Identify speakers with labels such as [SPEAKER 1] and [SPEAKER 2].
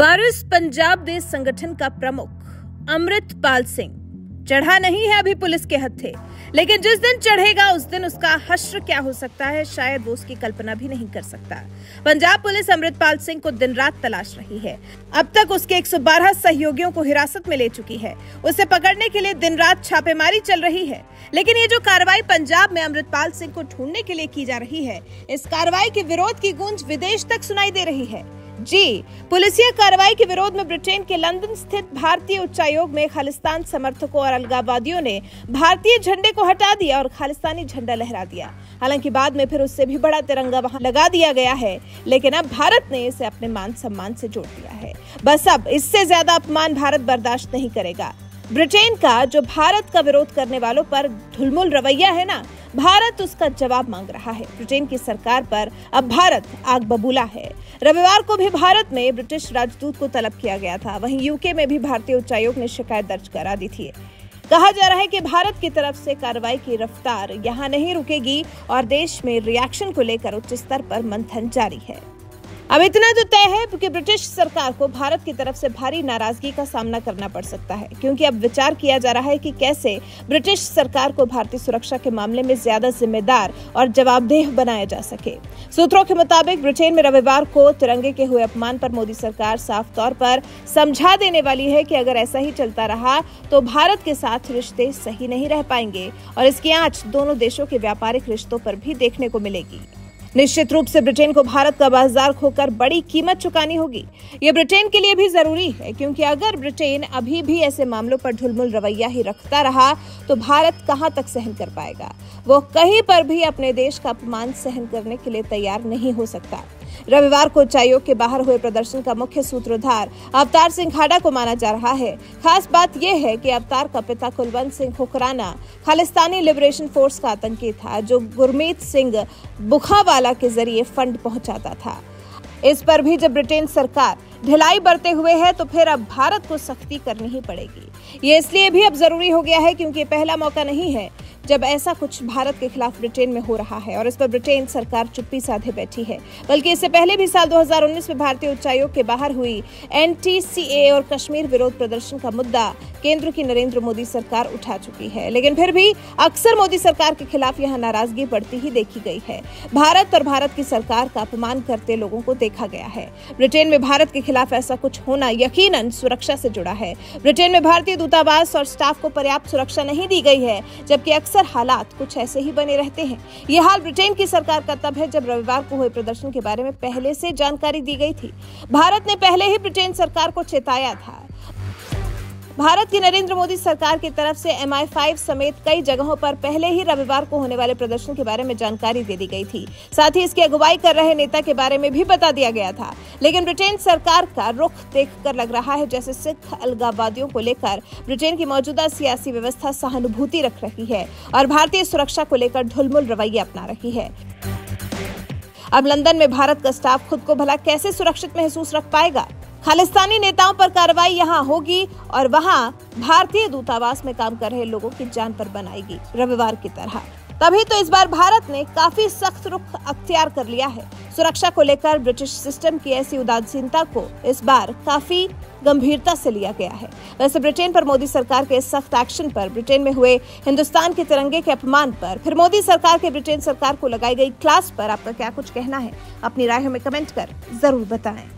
[SPEAKER 1] वारिस पंजाब देश संगठन का प्रमुख, अमृतपाल सिंह। चढ़ा नहीं है अभी पुलिस के हत्थे, लेकिन जिस दिन चढ़ेगा, उस दिन उसका हश्र क्या हो सकता है? शायद वो उसकी कल्पना भी नहीं कर सकता। पंजाब पुलिस अमृतपाल सिंह को दिन रात तलाश रही है। अब तक उसके 112 सहयोगियों को हिरासत में ले चुकी है। उसे पकड़ने के लिए दिन रात छापेमारी चल रही है। लेकिन ये जो कार्रवाई पंजाब में अमृतपाल सिंह को ढूँढने के लिए की जा रही है, इस कार्रवाई के विरोध की गूंज विदेश तक सुनाई दे रही है। जी पुलिसिया कार्रवाई के विरोध में ब्रिटेन के लंदन स्थित भारतीय उच्चायोग में खालिस्तान समर्थकों और अलगाववादियों ने भारतीय झंडे को हटा दिया और खालिस्तानी झंडा लहरा दिया। हालाँकि बाद में फिर उससे भी बड़ा तिरंगा वहाँ लगा दिया गया है, लेकिन अब भारत ने इसे अपने मान सम्मान से जोड़ दिया है। बस अब इससे ज़्यादा अपमान भारत बर्दाश्त नहीं करेगा। ब्रिटेन का जो भारत का विरोध करने वालों पर ढुलमुल रवैया है ना भारत उसका जवाब मांग रहा है। ब्रिटेन की सरकार पर अब भारत आग बबूला है। रविवार को भी भारत में ब्रिटिश राजदूत को तलब किया गया था। वहीं यूके में भी भारतीय उच्चायोग ने शिकायत दर्ज करा दी थी। कहा जा रहा है कि भारत की तरफ़ से कार्रवाई की रफ्तार यहाँ नहीं रुकेगी और देश में रिएक्शन को लेकर उच्च स्तर पर मंथन जारी है। अब इतना तो तय है कि ब्रिटिश सरकार को भारत की तरफ़ से भारी नाराज़गी का सामना करना पड़ सकता है, क्योंकि अब विचार किया जा रहा है कि कैसे ब्रिटिश सरकार को भारतीय सुरक्षा के मामले में ज़्यादा जिम्मेदार और जवाबदेह बनाया जा सके। सूत्रों के मुताबिक, ब्रिटेन में रविवार को तिरंगे के हुए अपमान पर मोदी सरकार साफ़ तौर पर समझा देने वाली है कि अगर ऐसा ही चलता रहा तो भारत के साथ रिश्ते सही नहीं रह पाएँगे और इसकी आँच दोनों देशों के व्यापारिक रिश्तों पर भी देखने को मिलेगी। निश्चित रूप से ब्रिटेन को भारत का बाज़ार खोकर बड़ी कीमत चुकानी होगी। ये ब्रिटेन के लिए भी ज़रूरी है, क्योंकि अगर ब्रिटेन अभी भी ऐसे मामलों पर ढुलमुल रवैया ही रखता रहा तो भारत कहाँ तक सहन कर पाएगा? वो कहीं पर भी अपने देश का अपमान सहन करने के लिए तैयार नहीं हो सकता। रविवार को उच्चायोग के बाहर हुए प्रदर्शन का मुख्य सूत्रधार अवतार सिंह खाड़ा को माना जा रहा है। खास बात यह है कि अवतार का पिता कुलवंत सिंह खुकराना खालिस्तानी लिबरेशन फोर्स का आतंकी था, जो गुरमीत सिंह बुखावाला के ज़रिए फंड पहुंचाता था। इस पर भी जब ब्रिटेन सरकार ढिलाई बरते हुए है तो फिर अब भारत को सख्ती करनी ही पड़ेगी। ये इसलिए भी अब ज़रूरी हो गया है क्योंकि पहला मौका नहीं है जब ऐसा कुछ भारत के खिलाफ ब्रिटेन में हो रहा है और इस पर ब्रिटेन सरकार चुप्पी साधे बैठी है। बल्कि इससे पहले भी साल 2019 में भारतीय उच्चायोग के बाहर हुई एनटीसीए और कश्मीर विरोध प्रदर्शन का मुद्दा केंद्र की नरेंद्र मोदी सरकार उठा चुकी है। लेकिन फिर भी अक्सर मोदी सरकार के खिलाफ यहाँ नाराज़गी बढ़ती ही देखी गई है। भारत और भारत की सरकार का अपमान करते लोगों को देखा गया है। ब्रिटेन में भारत के खिलाफ ऐसा कुछ होना यकीनन सुरक्षा से जुड़ा है। ब्रिटेन में भारतीय दूतावास और स्टाफ को पर्याप्त सुरक्षा नहीं दी गई है, जबकि अक्सर हालात कुछ ऐसे ही बने रहते हैं। ये हाल ब्रिटेन की सरकार का तब है जब रविवार को हुए प्रदर्शन के बारे में पहले से जानकारी दी गई थी। भारत ने पहले ही ब्रिटेन सरकार को चेताया था। भारत की नरेंद्र मोदी सरकार की तरफ़ से एम आई समेत कई जगहों पर पहले ही रविवार को होने वाले प्रदर्शन के बारे में जानकारी दे दी गई थी। साथ ही इसकी अगुवाई कर रहे नेता के बारे में भी बता दिया गया था। लेकिन ब्रिटेन सरकार का रुख देखकर लग रहा है, जैसे सिख अलगाववादियों को लेकर ब्रिटेन की मौजूदा सियासी व्यवस्था सहानुभूति रख रही है और भारतीय सुरक्षा को लेकर ढुलमुल रवैया अपना रही है। अब लंदन में भारत का स्टाफ खुद को भला कैसे सुरक्षित महसूस रख पाएगा? खालिस्तानी नेताओं पर कार्रवाई यहाँ होगी और वहाँ भारतीय दूतावास में काम कर रहे लोगों की जान पर बनाएगी रविवार की तरह। तभी तो इस बार भारत ने काफ़ी सख्त रुख अख्तियार कर लिया है। सुरक्षा को लेकर ब्रिटिश सिस्टम की ऐसी उदासीनता को इस बार काफ़ी गंभीरता से लिया गया है। वैसे ब्रिटेन पर मोदी सरकार के सख्त एक्शन पर ब्रिटेन में हुए हिंदुस्तान के तिरंगे के अपमान पर, फिर मोदी सरकार के ब्रिटेन सरकार को लगाई गई क्लास पर आपका क्या कुछ कहना है? अपनी राय हमें कमेंट कर ज़रूर बताएँ।